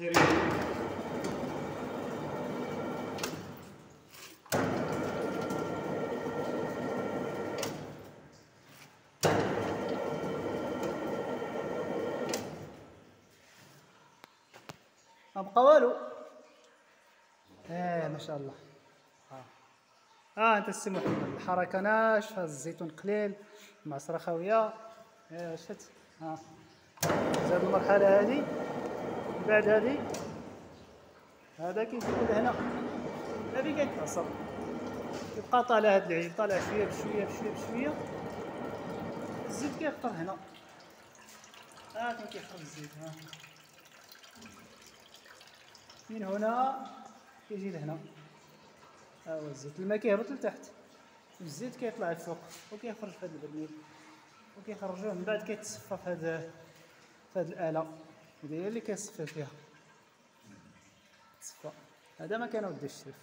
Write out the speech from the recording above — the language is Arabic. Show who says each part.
Speaker 1: ما بقى والو. آه ما شاء الله. آه, آه أنت السي محمد. الحركة ناشفه الزيتون قليل المعصرة خاوية. آه شت. آه. زاد المرحلة هذه. بعد هذه؟ هذا كيدخل هنا؟ هذه كيتعصر يبقى طالع هذا العيب طالع شوية بشوية بشوية بشوية. الزيت كيخطر هنا. ها آه كيخرج الزيت ها من هنا كيجي لهنا. ها هو الزيت. الماء كيهبط لتحت. والزيت كيطلع الفوق وكيخرج في هذا البرميل وكيخرجوه من بعد كيتصفى في هذا في هذه الآلة. هذه هي اللي كيصفي فيها تصفى هذا ما كان ودي الشرف.